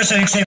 Köszönjük szépen!